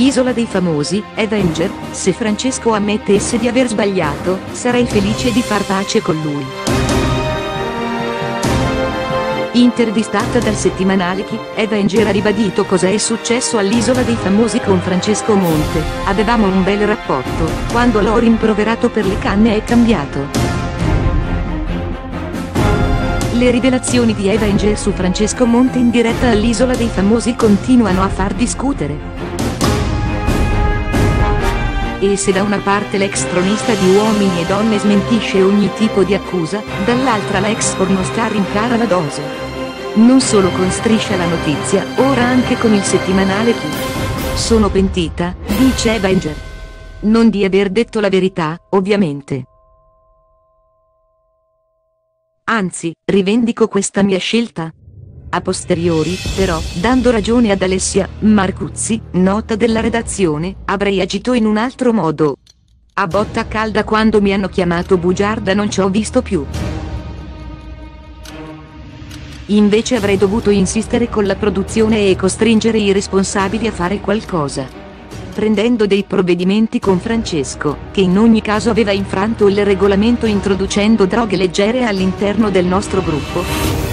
all'isola dei famosi, Avenger, se Francesco ammettesse di aver sbagliato, sarei felice di far pace con lui. Intervistata dal settimanale Chi, Avenger ha ribadito cosa è successo all'isola dei famosi con Francesco Monte. Avevamo un bel rapporto, quando l'ho rimproverato per le canne è cambiato. Le rivelazioni di Avenger su Francesco Monte in diretta all'isola dei famosi continuano a far discutere. E se da una parte l'ex tronista di Uomini e Donne smentisce ogni tipo di accusa, dall'altra la ex pornostar rincara la dose. Non solo con Striscia la notizia, ora anche con il settimanale Chi. Sono pentita, dice Avenger. Non di aver detto la verità, ovviamente. Anzi, rivendico questa mia scelta. A posteriori, però, dando ragione ad Alessia Marcuzzi, nota della redazione, avrei agito in un altro modo. A botta calda quando mi hanno chiamato bugiarda non ci ho visto più. Invece avrei dovuto insistere con la produzione e costringere i responsabili a fare qualcosa prendendo dei provvedimenti con Francesco, che in ogni caso aveva infranto il regolamento introducendo droghe leggere all'interno del nostro gruppo.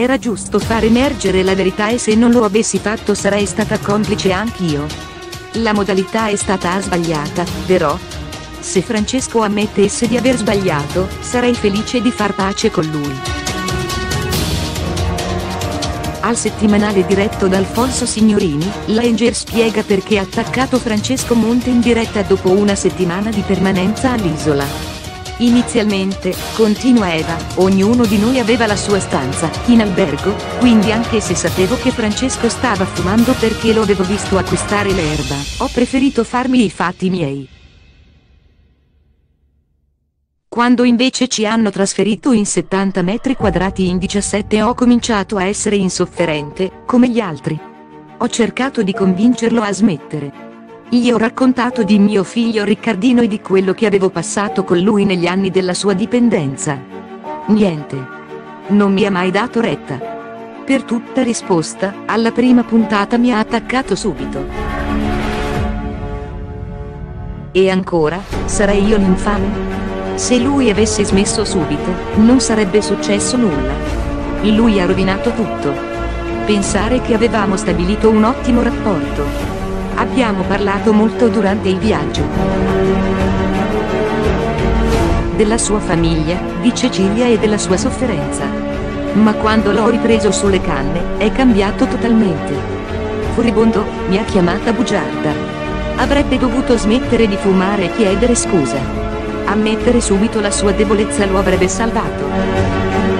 Era giusto far emergere la verità e se non lo avessi fatto sarei stata complice anch'io. La modalità è stata sbagliata, però. Se Francesco ammettesse di aver sbagliato, sarei felice di far pace con lui. Al settimanale diretto da Alfonso Signorini, Langer spiega perché ha attaccato Francesco Monte in diretta dopo una settimana di permanenza all'isola. Inizialmente, continua Eva, ognuno di noi aveva la sua stanza, in albergo, quindi anche se sapevo che Francesco stava fumando perché lo avevo visto acquistare l'erba, ho preferito farmi i fatti miei. Quando invece ci hanno trasferito in 70 metri quadrati in 17 ho cominciato a essere insofferente, come gli altri. Ho cercato di convincerlo a smettere. Gli ho raccontato di mio figlio Riccardino e di quello che avevo passato con lui negli anni della sua dipendenza. Niente. Non mi ha mai dato retta. Per tutta risposta, alla prima puntata mi ha attaccato subito. E ancora, sarei io l'infame? Se lui avesse smesso subito, non sarebbe successo nulla. Lui ha rovinato tutto. Pensare che avevamo stabilito un ottimo rapporto. Abbiamo parlato molto durante il viaggio. Della sua famiglia, di Cecilia e della sua sofferenza. Ma quando l'ho ripreso sulle canne, è cambiato totalmente. Furibondo, mi ha chiamata bugiarda. Avrebbe dovuto smettere di fumare e chiedere scusa. Ammettere subito la sua debolezza lo avrebbe salvato.